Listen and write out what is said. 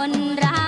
คนรัก